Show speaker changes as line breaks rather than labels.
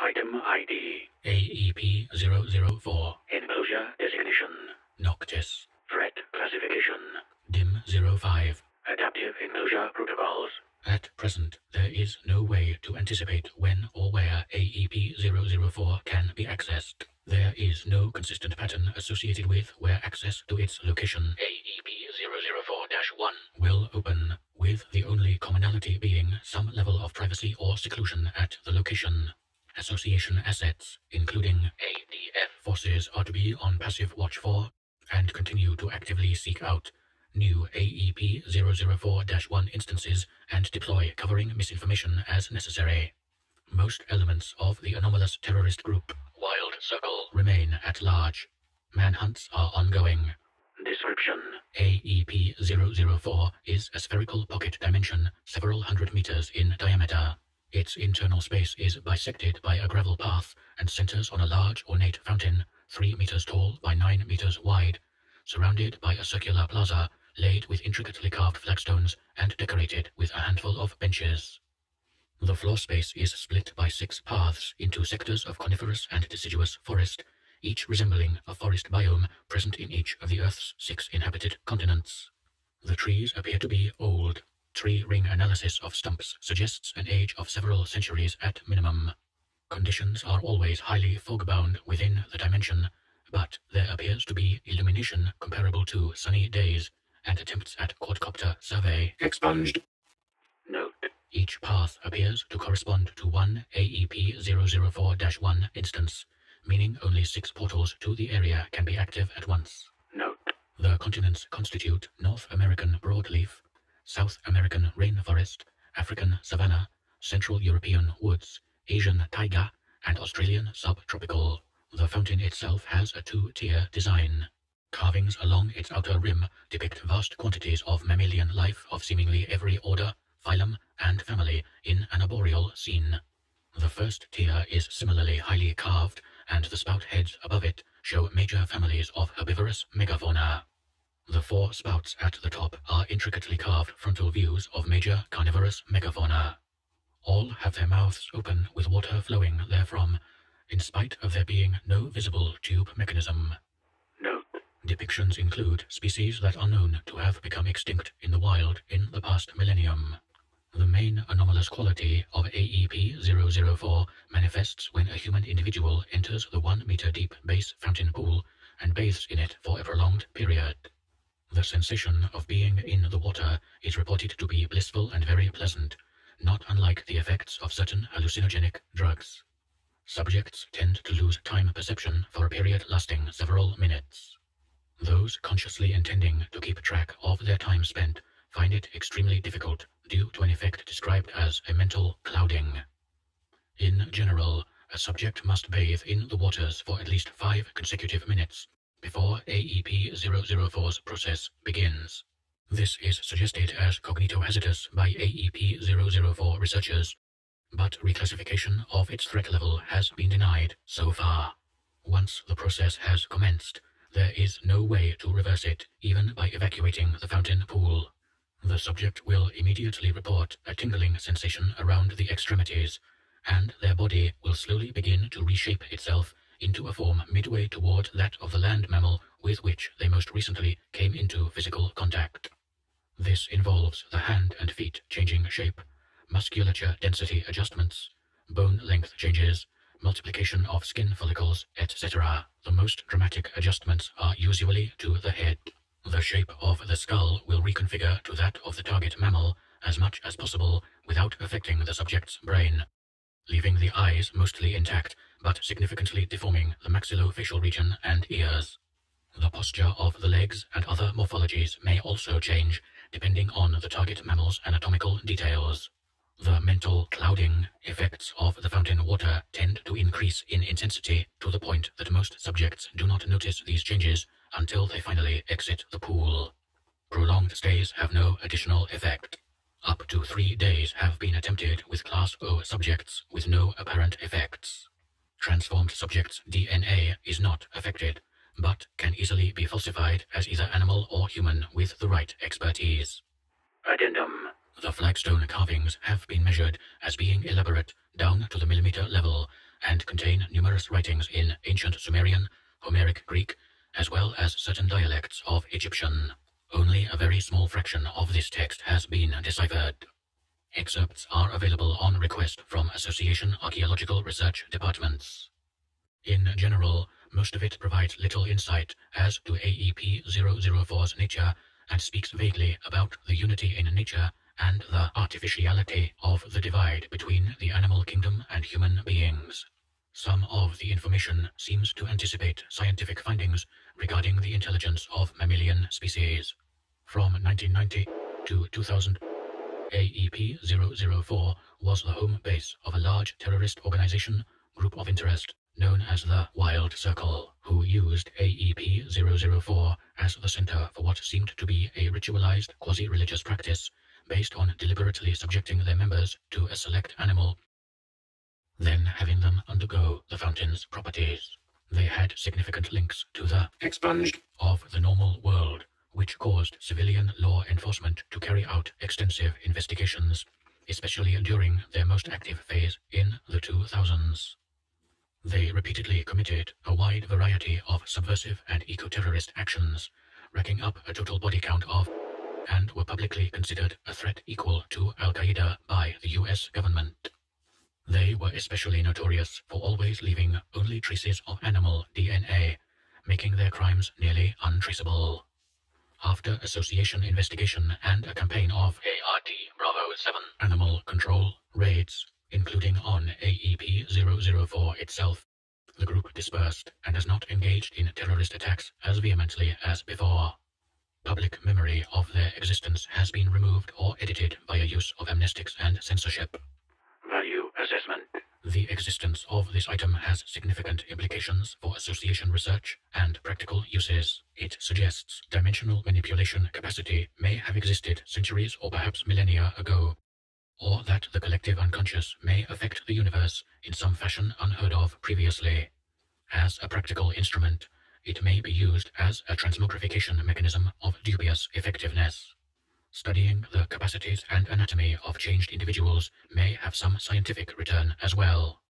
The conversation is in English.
Item ID.
AEP-004,
Enclosure designation.
Noctis,
Threat classification.
DIM-05.
Adaptive enclosure protocols.
At present, there is no way to anticipate when or where AEP-004 can be accessed. There is no consistent pattern associated with where access to its location AEP-004-1 will open, with the only commonality being some level of privacy or seclusion at the location. Association assets, including ADF forces, are to be on passive watch for and continue to actively seek out new AEP 004 1 instances and deploy covering misinformation as necessary. Most elements of the anomalous terrorist group, Wild Circle, remain at large. Manhunts are ongoing.
Description.
AEP 004 is a spherical pocket dimension several hundred meters in diameter. Its internal space is bisected by a gravel path and centers on a large ornate fountain, 3 meters tall by 9 meters wide, surrounded by a circular plaza laid with intricately carved flagstones and decorated with a handful of benches. The floor space is split by six paths into sectors of coniferous and deciduous forest, each resembling a forest biome present in each of the Earth's six inhabited continents. The trees appear to be old. Tree ring analysis of stumps suggests an age of several centuries at minimum. Conditions are always highly fog-bound within the dimension, but there appears to be illumination comparable to sunny days, and attempts at quadcopter survey expunged.
Note.
Each path appears to correspond to one AEP 004-1 instance, meaning only six portals to the area can be active at once.
Note.
The continents constitute North American broadleaf, South American rainforest, African savanna, Central European woods, Asian taiga, and Australian subtropical. The fountain itself has a two-tier design. Carvings along its outer rim depict vast quantities of mammalian life of seemingly every order, phylum, and family in an arboreal scene. The first tier is similarly highly carved, and the spout heads above it show major families of herbivorous megafauna. The four spouts at the top are intricately carved frontal views of major carnivorous megafauna. All have their mouths open with water flowing therefrom, in spite of there being no visible tube mechanism.
Note.
Depictions include species that are known to have become extinct in the wild in the past millennium. The main anomalous quality of AEP 004 manifests when a human individual enters the one meter deep base fountain pool and bathes in it for a prolonged period. The sensation of being in the water is reported to be blissful and very pleasant, not unlike the effects of certain hallucinogenic drugs. Subjects tend to lose time perception for a period lasting several minutes. Those consciously intending to keep track of their time spent find it extremely difficult due to an effect described as a mental clouding. In general, a subject must bathe in the waters for at least five consecutive minutes before AEP 004's process begins. This is suggested as cognitohazardous by AEP 004 researchers, but reclassification of its threat level has been denied so far. Once the process has commenced, there is no way to reverse it, even by evacuating the fountain pool. The subject will immediately report a tingling sensation around the extremities, and their body will slowly begin to reshape itself into a form midway toward that of the land mammal with which they most recently came into physical contact. This involves the hand and feet changing shape, musculature density adjustments, bone length changes, multiplication of skin follicles, etc. The most dramatic adjustments are usually to the head. The shape of the skull will reconfigure to that of the target mammal as much as possible without affecting the subject's brain, leaving the eyes mostly intact but significantly deforming the maxillofacial region and ears. The posture of the legs and other morphologies may also change depending on the target mammal's anatomical details. The mental clouding effects of the fountain water tend to increase in intensity to the point that most subjects do not notice these changes until they finally exit the pool. Prolonged stays have no additional effect. Up to three days have been attempted with Class O subjects with no apparent effects. Transformed subjects' DNA is not affected, but can easily be falsified as either animal or human with the right expertise.
Addendum.
The flagstone carvings have been measured as being elaborate down to the millimeter level, and contain numerous writings in ancient Sumerian, Homeric Greek, as well as certain dialects of Egyptian. Only a very small fraction of this text has been deciphered. Excerpts are available on request from Association Archaeological Research Departments. In general, most of it provides little insight as to AEP 004's nature and speaks vaguely about the unity in nature and the artificiality of the divide between the animal kingdom and human beings. Some of the information seems to anticipate scientific findings regarding the intelligence of mammalian species. From 1990 to 2000, AEP 004 was the home base of a large terrorist organization, group of interest, known as the Wild Circle, who used AEP 004 as the center for what seemed to be a ritualized quasi-religious practice based on deliberately subjecting their members to a select animal, then having them undergo the fountain's properties. They had significant links to the expunged of the normal world, which caused civilian law enforcement to carry out extensive investigations, especially during their most active phase in the 2000s. They repeatedly committed a wide variety of subversive and eco-terrorist actions, racking up a total body count of and were publicly considered a threat equal to Al-Qaeda by the US government. They were especially notorious for always leaving only traces of animal DNA, making their crimes nearly untraceable. After association investigation and a campaign of ART Bravo 7 animal control raids, including on AEP 004 itself, the group dispersed and has not engaged in terrorist attacks as vehemently as before. Public memory of their existence has been removed or edited via use of amnestics and censorship. The existence of this item has significant implications for association research and practical uses. It suggests dimensional manipulation capacity may have existed centuries or perhaps millennia ago, or that the collective unconscious may affect the universe in some fashion unheard of previously. As a practical instrument, it may be used as a transmogrification mechanism of dubious effectiveness. Studying the capacities and anatomy of changed individuals may have some scientific return as well.